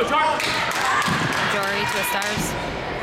Go, to the stars.